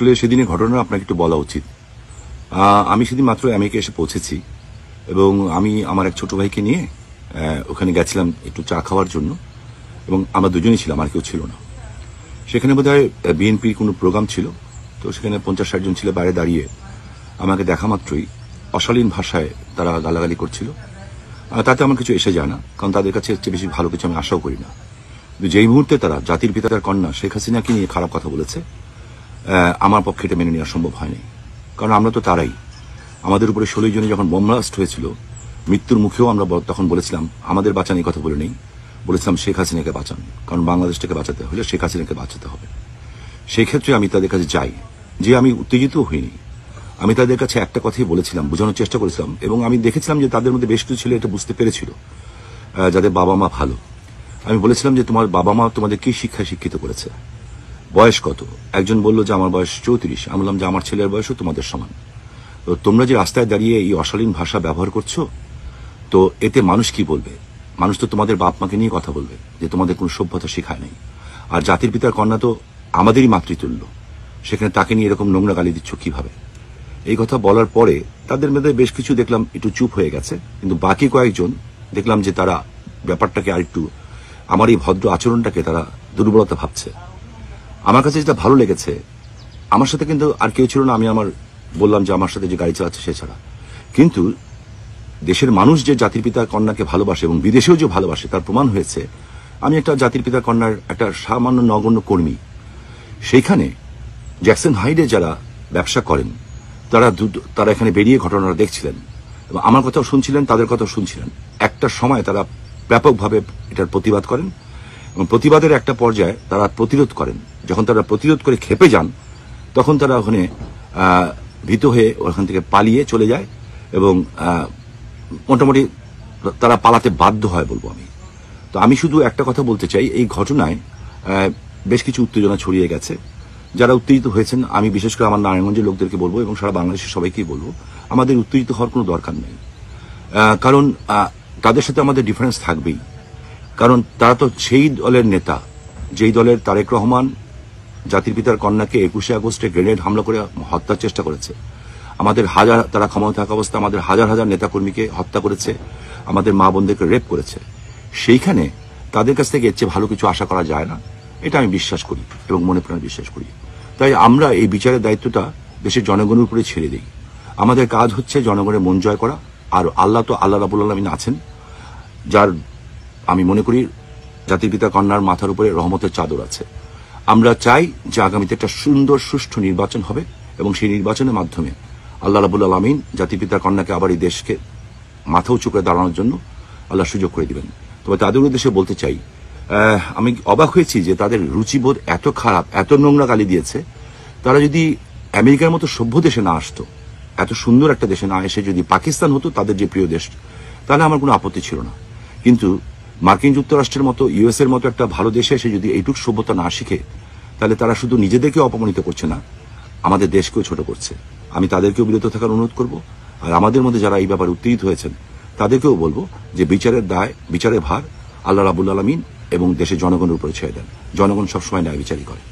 আসলে সেদিনের ঘটনা আপনাকে একটু বলা উচিত। আমি সেদিন মাত্র আমেরিকা এসে পৌঁছেছি এবং আমি আমার এক ছোট ভাইকে নিয়ে ওখানে গেছিলাম একটু চা খাওয়ার জন্য এবং আমরা দুজনই ছিলাম, আর কেউ ছিল না। সেখানে বোধ হয় বিএনপির কোনো প্রোগ্রাম ছিল, তো সেখানে পঞ্চাশ ষাটজন ছিল বাইরে দাঁড়িয়ে আমাকে দেখা মাত্রই অশালীন ভাষায় তারা গালাগালি করছিল। তাতে আমার কিছু এসে যায় না, কারণ তাদের কাছে এর বেশি ভালো কিছু আমি আশাও করি না। যেই মুহূর্তে তারা জাতির পিতার কন্যা শেখ হাসিনাকে নিয়ে খারাপ কথা বলেছে আমার পক্ষে এটা মেনে নেওয়া সম্ভব হয়নি। কারণ আমরা তো তারাই। আমাদের উপরে ষোলোই জনে যখন বোমব্লাস্ট হয়েছিল, মৃত্যুর মুখেও আমরা তখন বলেছিলাম, আমাদের বাঁচান, এই কথা বলে নেই। বলেছিলাম, শেখ হাসিনাকে বাঁচান। কারণ বাংলাদেশটাকে বাঁচাতে হলে শেখ হাসিনাকে বাঁচাতে হবে। সেই ক্ষেত্রে আমি তাদের কাছে যাই, যে আমি উত্তেজিত হইনি। আমি তাদের কাছে একটা কথাই বলেছিলাম, বোঝানোর চেষ্টা করেছিলাম, এবং আমি দেখেছিলাম যে তাদের মধ্যে বেশ কিছু ছেলে এটা বুঝতে পেরেছিল যাদের বাবা মা ভালো। আমি বলেছিলাম যে তোমার বাবা মা তোমাদের কি শিক্ষায় শিক্ষিত করেছে? বয়স কত? একজন বলল যে আমার বয়স চৌত্রিশ। আমি বললাম যে আমার ছেলের বয়সও তোমাদের সমান। তো তোমরা যে রাস্তায় দাঁড়িয়ে এই অশালীন ভাষা ব্যবহার করছ, তো এতে মানুষ কি বলবে? মানুষ তো তোমাদের বাপ মাকে নিয়ে কথা বলবে, যে তোমাদের কোনো সভ্যতা শেখায় নাই। আর জাতির পিতার কন্যা তো আমাদেরই মাতৃতুল্য। সেখানে তাকে নিয়ে এরকম নোংরা গালি দিচ্ছ কীভাবে? এই কথা বলার পরে তাদের মধ্যে বেশ কিছু দেখলাম একটু চুপ হয়ে গেছে। কিন্তু বাকি কয়েকজন দেখলাম যে তারা ব্যাপারটাকে আরেকটু, আমার এই ভদ্র আচরণটাকে তারা দুর্বলতা ভাবছে। আমার কাছে যেটা ভালো লেগেছে, আমার সাথে কিন্তু আর কেউ ছিল না, আমি আমার বললাম যে আমার সাথে যে গাড়ি চালাচ্ছে সে ছাড়া। কিন্তু দেশের মানুষ যে জাতির পিতা কন্যাকে ভালোবাসে এবং বিদেশেও যে ভালোবাসে, তার প্রমাণ হয়েছে, আমি একটা জাতির পিতা কন্যার একটা সামান্য নগণ্য কর্মী। সেইখানে জ্যাকসন হাইডে যারা ব্যবসা করেন, তারা তারা এখানে বেরিয়ে ঘটনাটা দেখছিলেন। এবং আমার কথাও শুনছিলেন, তাদের কথাও শুনছিলেন। একটা সময় তারা ব্যাপকভাবে এটার প্রতিবাদ করেন এবং প্রতিবাদের একটা পর্যায়ে তারা প্রতিরোধ করেন। যখন তারা প্রতিরোধ করে খেপে যান, তখন তারা ওখানে ভীত হয়ে ওখান থেকে পালিয়ে চলে যায় এবং মোটামুটি তারা পালাতে বাধ্য হয় বলব আমি। তো আমি শুধু একটা কথা বলতে চাই, এই ঘটনায় বেশ কিছু উত্তেজনা ছড়িয়ে গেছে। যারা উত্তেজিত হয়েছেন, আমি বিশেষ করে আমার নারায়ণগঞ্জের লোকদেরকে বলব এবং সারা বাংলাদেশের সবাইকেই বলব, আমাদের উত্তেজিত হওয়ার কোনো দরকার নেই। কারণ তাদের সাথে আমাদের ডিফারেন্স থাকবেই। কারণ তারা তো সেই দলের নেতা, যেই দলের তারেক রহমান জাতির পিতার কন্যাকে একুশে আগস্টে গ্রেনেড হামলা করে হত্যার চেষ্টা করেছে। আমাদের হাজার, তারা ক্ষমতা থাকা অবস্থা আমাদের হাজার হাজার নেতাকর্মীকে হত্যা করেছে, আমাদের মা বোনদেরকে রেপ করেছে। সেইখানে তাদের কাছ থেকে এর চেয়ে ভালো কিছু আশা করা যায় না। এটা আমি বিশ্বাস করি এবং মনে প্রাণে বিশ্বাস করি। তাই আমরা এই বিচারের দায়িত্বটা দেশের জনগণের উপরে ছেড়ে দিই। আমাদের কাজ হচ্ছে জনগণের মন জয় করা। আর আল্লাহ তো আল্লাহ রাবুল আলমিন আছেন, যার আমি মনে করি জাতির পিতা কন্যার মাথার উপরে রহমতের চাদর আছে। আমরা চাই যে আগামীতে একটা সুন্দর, সুষ্ঠু নির্বাচন হবে এবং সেই নির্বাচনের মাধ্যমে আল্লাহ রাবুল আলমিন জাতির পিতা কন্যাকে আবার এই দেশকে মাথা উঁচু করে দাঁড়ানোর জন্য আল্লাহ সুযোগ করে দিবেন। তবে তাদের উদ্দেশ্যে বলতে চাই আমি অবাক হয়েছি যে তাদের রুচিবোধ এত খারাপ, এত নোংরা গালি দিয়েছে। তারা যদি আমেরিকার মতো সভ্য দেশে না আসতো, এত সুন্দর একটা দেশে না এসে যদি পাকিস্তান হতো তাদের যে প্রিয় দেশ, তাহলে আমার কোনো আপত্তি ছিল না। কিন্তু মার্কিন যুক্তরাষ্ট্রের মতো ইউএস এর মতো একটা ভালো দেশে এসে যদি এইটুক সভ্যতা না শিখে, তাহলে তারা শুধু নিজেদেরকে অপমানিত করছে না, আমাদের দেশকেও ছোট করছে। আমি তাদেরকেও বিরত থাকার অনুরোধ করব, আর আমাদের মধ্যে যারা এই ব্যাপারে উত্তেজিত হয়েছেন, তাদেরকেও বলব যে বিচারের দায়, বিচারের ভার আল্লাহ রাবুল আলমিন এবং দেশের জনগণের উপরে ছেড়ে দেন। জনগণ সবসময় ন্যায় বিচারই করে।